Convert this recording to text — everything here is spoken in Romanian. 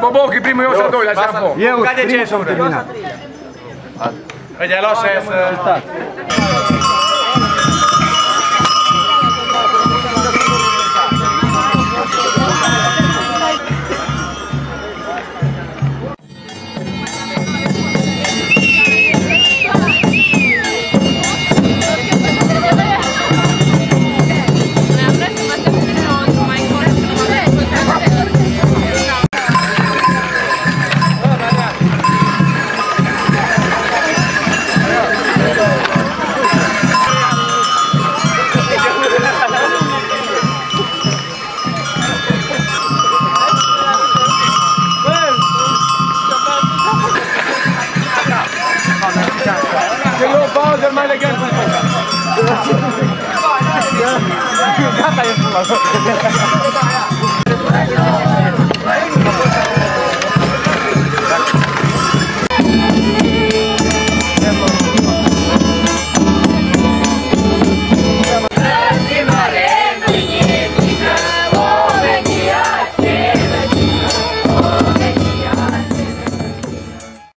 Bobochi, primul eu să doi la șampon. Eu, Ca de primul ce și-am tură? terminat. Vede, loșe să... 太幸福了。